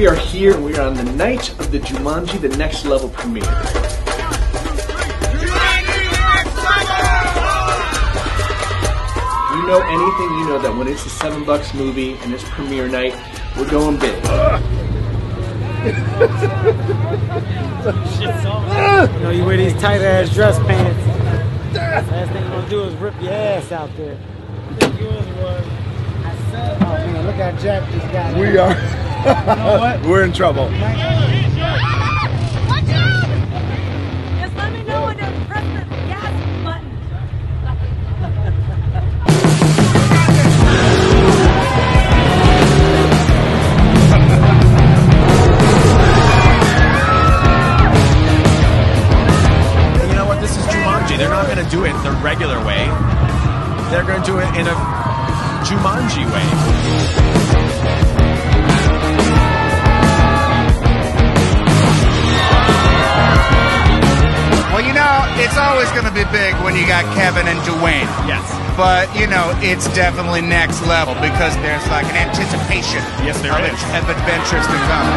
we are here. We are on the night of the Jumanji The Next Level premiere. You know anything, you know that when it's a seven bucks movie and it's premiere night, we're going big. You know, you wear these tight ass dress pants. Last thing you're gonna do is rip your ass out there. I think. Oh man, look how Jack just got. We are. Know what? We're in trouble. Watch out! Just let me know when to press the gas button. you know what? This is Jumanji. They're not going to do it the regular way. They're going to do it in a Jumanji way. It's always going to be big when you got Kevin and Dwayne. Yes. But, you know, it's definitely next level because there's like an anticipation Yes, there of, is. of adventures to come.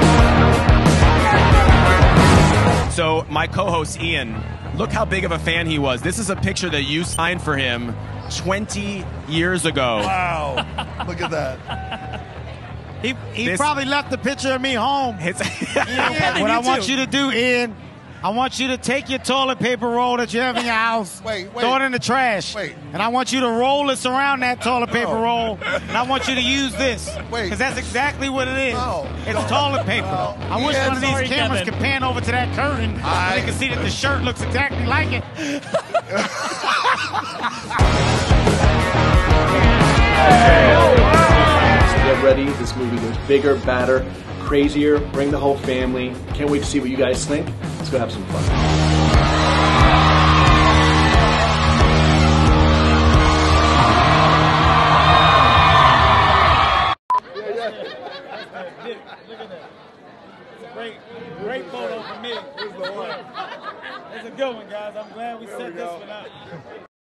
So, my co host Ian, look how big of a fan he was. This is a picture that you signed for him 20 years ago. Wow. Look at that. He, he This- probably left the picture of me home. It's, what I want you to do, Ian, I want you to take your toilet paper roll that you have in your house, Wait, wait. throw it in the trash, Wait. and I want you to roll this around that toilet paper No. roll, and I want you to use this, because that's exactly what it is. No. It's No. toilet paper. No. I wish Yeah, one of these sorry, cameras Kevin. could pan over to that curtain, I- so they can see that the shirt looks exactly like it. Get ready. This movie goes bigger, badder, crazier. Bring the whole family. Can't wait to see what you guys think. Let's go have some fun. Great, great photo for me. It's a good one, guys. I'm glad we set this one up.